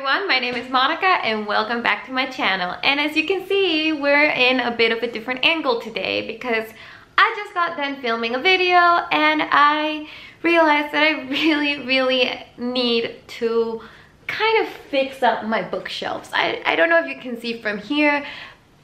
everyone, my name is Monica and welcome back to my channel. And as you can see, we're in a bit of a different angle today because I just got done filming a video and I realized that I really, really need to kind of fix up my bookshelves. I, I don't know if you can see from here,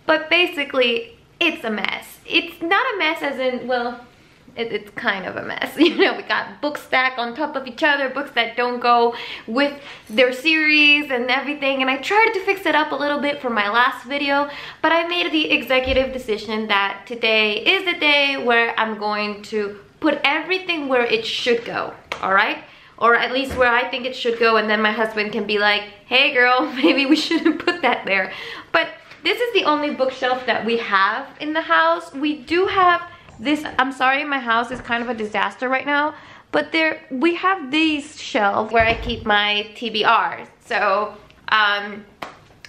but basically it's a mess. It's not a mess as in, well, it, it's kind of a mess. You know, we got books stacked on top of each other, books that don't go with their series and everything. And I tried to fix it up a little bit for my last video, but I made the executive decision that today is the day where I'm going to put everything where it should go, all right? Or at least where I think it should go, and then my husband can be like, hey girl, maybe we shouldn't put that there. But this is the only bookshelf that we have in the house. We do have this i'm sorry my house is kind of a disaster right now but there we have these shelves where i keep my tbrs so um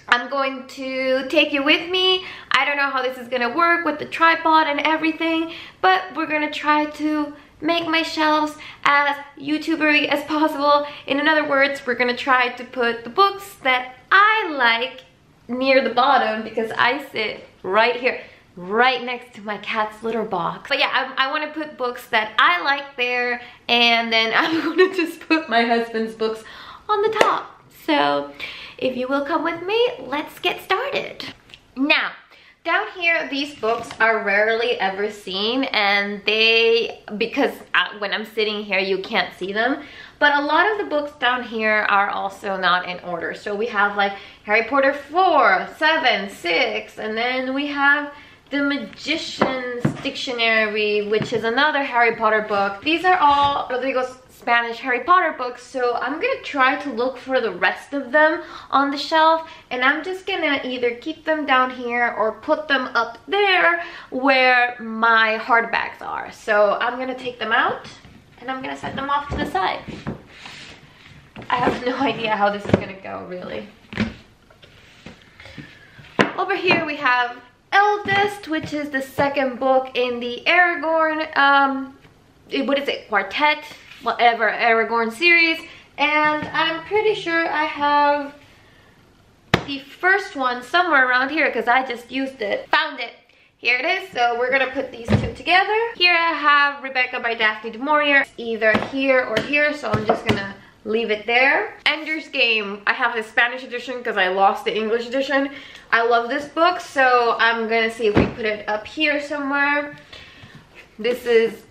i'm going to take you with me. I don't know how this is gonna work with the tripod and everything but we're gonna try to make my shelves as youtubery as possible. In other words we're gonna try to put the books that i like near the bottom because i sit right here right next to my cat's litter box. But yeah, I, I want to put books that I like there and then I'm going to just put my husband's books on the top. So if you will come with me, let's get started. Now, down here, these books are rarely ever seen and they, because uh, when I'm sitting here, you can't see them. But a lot of the books down here are also not in order. So we have like Harry Potter 4, 7, 6, and then we have the Magician's Dictionary, which is another Harry Potter book. These are all Rodrigo's Spanish Harry Potter books, so I'm gonna try to look for the rest of them on the shelf, and I'm just gonna either keep them down here or put them up there where my hardbacks are. So I'm gonna take them out, and I'm gonna set them off to the side. I have no idea how this is gonna go, really. Over here we have Eldest, which is the second book in the Eragon, um, what is it, quartet, whatever, Eragon series. And I'm pretty sure I have the first one somewhere around here because I just used it. Found it. Here it is. So we're gonna put these two together. Here I have Rebecca by Daphne du Maurier, either here or here. So I'm just gonna leave it there. Ender's Game, I have the Spanish edition because I lost the English edition. I love this book, so I'm gonna see if we put it up here somewhere. This is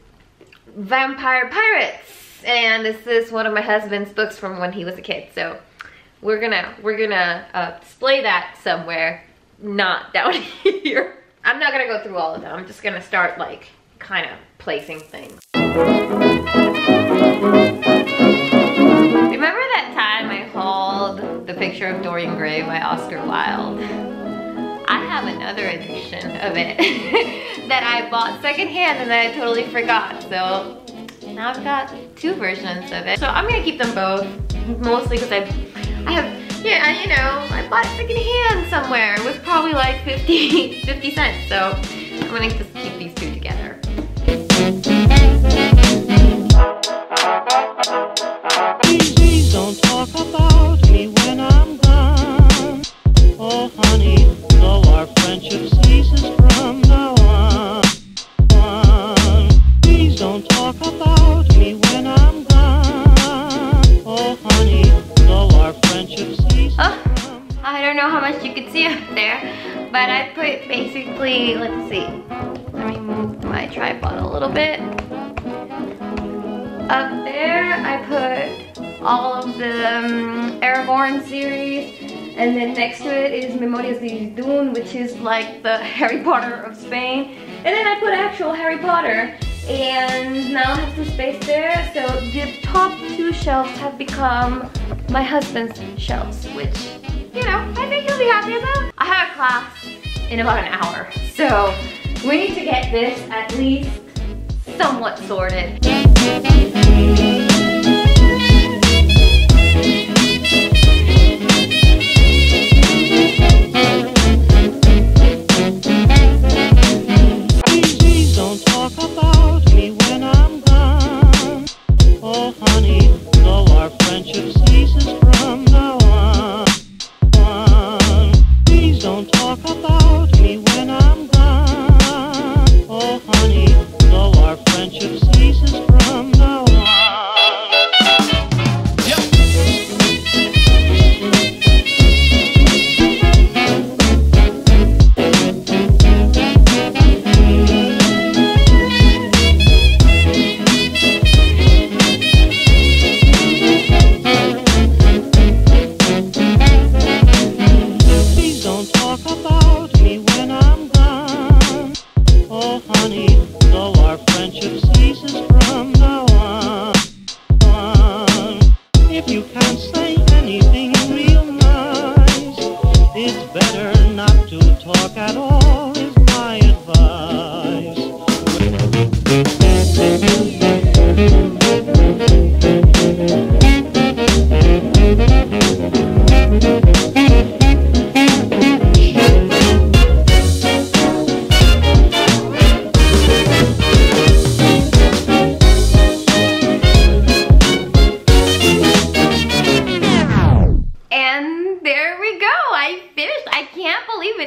Vampire Pirates, and this is one of my husband's books from when he was a kid, so we're gonna, we're gonna uh, display that somewhere, not down here. I'm not gonna go through all of them, I'm just gonna start like kind of placing things. Picture of Dorian Gray by Oscar Wilde? I have another edition of it that I bought secondhand and I totally forgot. So now I've got two versions of it. So I'm gonna keep them both, mostly because I, I have, yeah, you know, I bought secondhand somewhere. It was probably like 50, 50 cents. So I'm gonna just keep these two together. but I put basically, let's see, let me move my tripod a little bit. Up there, I put all of the um, Eragon series, and then next to it is Memorias de Idhún, which is like the Harry Potter of Spain. And then I put actual Harry Potter, and now I have some space there. So the top two shelves have become my husband's shelves, which, you know, I think he'll be happy about. I have a class in about an hour. So we need to get this at least somewhat sorted. pictures.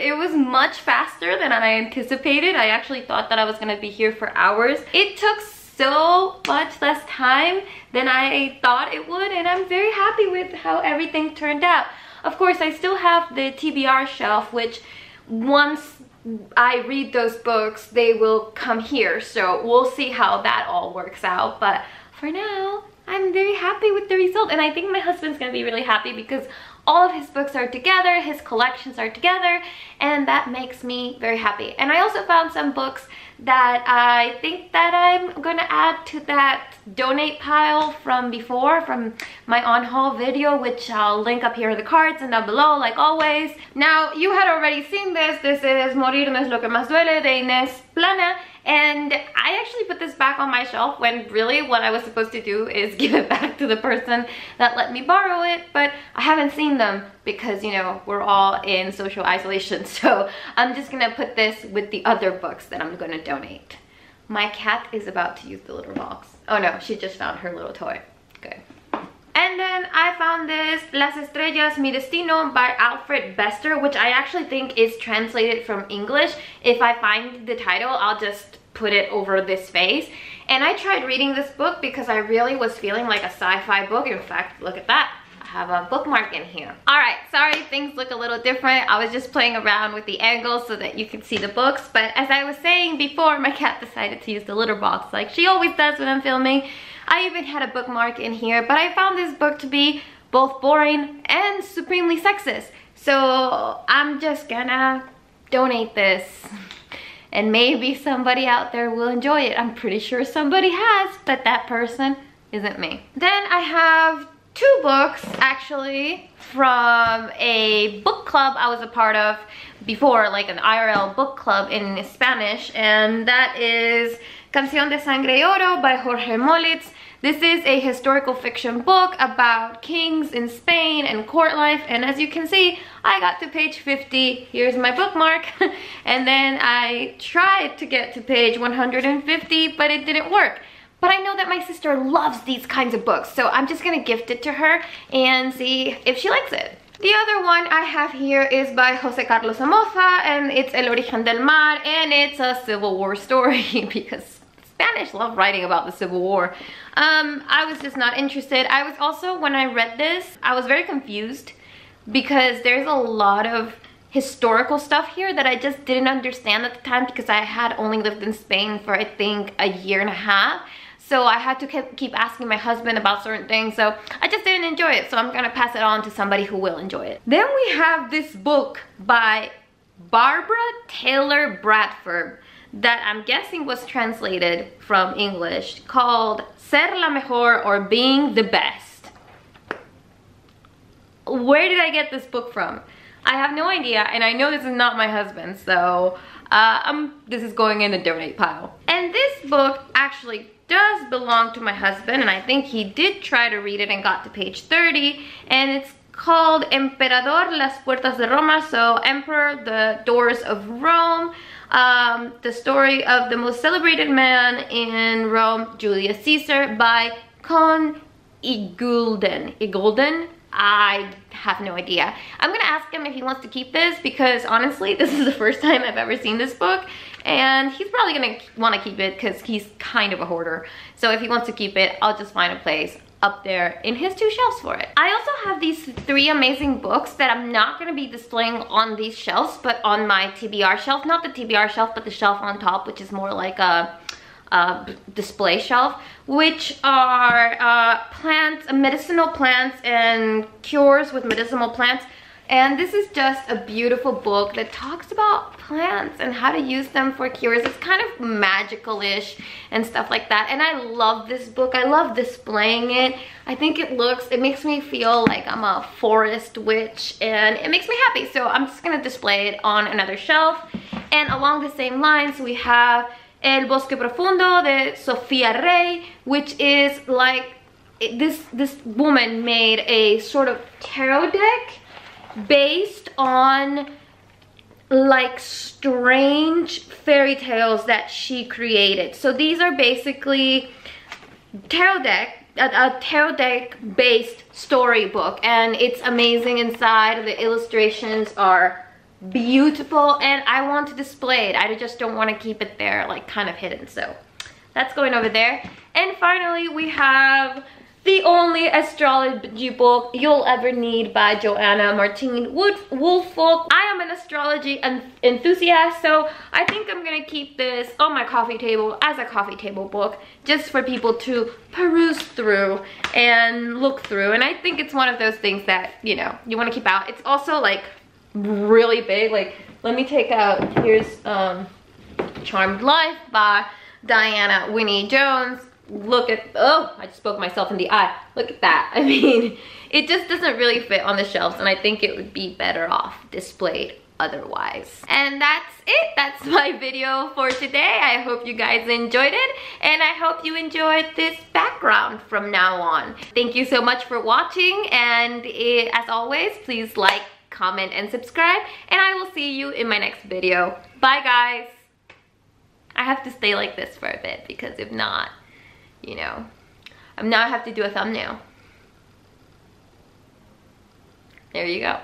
It. It was much faster than I anticipated. I actually thought that I was gonna be here for hours. It took so much less time than I thought it would and I'm very happy with how everything turned out. Of course, I still have the TBR shelf, which once I read those books, they will come here. So we'll see how that all works out. But for now, I'm very happy with the result. And I think my husband's gonna be really happy because all of his books are together, his collections are together, and that makes me very happy. And I also found some books that I think that I'm gonna add to that donate pile from before, from my on haul video, which I'll link up here in the cards and down below, like always. Now, you had already seen this. This is Morir no es lo que más duele de Inés Plana, and I actually put this back on my shelf when really what I was supposed to do is give it back to the person that let me borrow it, but I haven't seen them because, you know, we're all in social isolation. So I'm just gonna put this with the other books that I'm gonna donate. My cat is about to use the litter box. Oh no, she just found her little toy. Good. And then I found this Las Estrellas Mi Destino by Alfred Bester, which I actually think is translated from English. If I find the title, I'll just put it over this face. And I tried reading this book because I really was feeling like a sci-fi book. In fact, look at that. Have a bookmark in here. All right, sorry things look a little different. I was just playing around with the angles so that you can see the books. But as I was saying before, my cat decided to use the litter box like she always does when I'm filming. I even had a bookmark in here, but I found this book to be both boring and supremely sexist. So I'm just gonna donate this and maybe somebody out there will enjoy it. I'm pretty sure somebody has, but that person isn't me. Then I have two books actually from a book club I was a part of before, like an IRL book club in Spanish, and that is Canción de Sangre y Oro by Jorge Molist. This is a historical fiction book about kings in Spain and court life and as you can see I got to page 50 here's my bookmark. And then I tried to get to page 150 but it didn't work but I know that my sister loves these kinds of books so I'm just gonna gift it to her and see if she likes it the other one I have here is by Jose Carlos Somoza and it's El Origen del Mar and it's a Civil War story because Spanish love writing about the Civil War. Um, I was just not interested. I was also, when I read this, I was very confused because there's a lot of historical stuff here that I just didn't understand at the time because I had only lived in Spain for I think a year and a half. So I had to keep asking my husband about certain things. So I just didn't enjoy it. So I'm gonna pass it on to somebody who will enjoy it. Then we have this book by Barbara Taylor Bradford that I'm guessing was translated from English called Ser la Mejor or Being the Best. Where did I get this book from? I have no idea and I know this is not my husband so uh, um, this is going in the donate pile. And this book actually does belong to my husband and I think he did try to read it and got to page 30 and it's called Emperador las puertas de Roma so Emperor the doors of Rome um, the story of the most celebrated man in Rome, Julius Caesar, by Conn Iggulden. Iggulden? I have no idea. I'm gonna ask him if he wants to keep this because honestly, this is the first time I've ever seen this book and he's probably gonna wanna keep it because he's kind of a hoarder. So if he wants to keep it, I'll just find a place up there in his two shelves for it. I also have these three amazing books that I'm not going to be displaying on these shelves, but on my TBR shelf. Not the TBR shelf, but the shelf on top, which is more like a, a display shelf, which are uh, plants, medicinal plants and cures with medicinal plants. And this is just a beautiful book that talks about plants and how to use them for cures. It's kind of magical-ish and stuff like that. And I love this book. I love displaying it. I think it looks, it makes me feel like I'm a forest witch and it makes me happy. So I'm just gonna display it on another shelf. And along the same lines, we have El Bosque Profundo de Sofia Rey, which is like, this, this woman made a sort of tarot deck based on like strange fairy tales that she created. So these are basically tarot deck, a, a tarot deck based storybook and it's amazing inside. The illustrations are beautiful and I want to display it. I just don't want to keep it there like kind of hidden. So that's going over there. And finally we have the only astrology book you'll ever need by Joanna Martine Woolfolk. I am an astrology enthusiast, so I think I'm gonna keep this on my coffee table as a coffee table book just for people to peruse through and look through. And I think it's one of those things that, you know, you wanna keep out. It's also like really big. Like, let me take out, here's um, Charmed Life by Diana Wynne Jones look at, oh, I just spoke myself in the eye. Look at that. I mean, it just doesn't really fit on the shelves and I think it would be better off displayed otherwise. And that's it. That's my video for today. I hope you guys enjoyed it and I hope you enjoyed this background from now on. Thank you so much for watching and it, as always, please like, comment, and subscribe and I will see you in my next video. Bye guys! I have to stay like this for a bit because if not, you know. I'm now I have to do a thumbnail. There you go.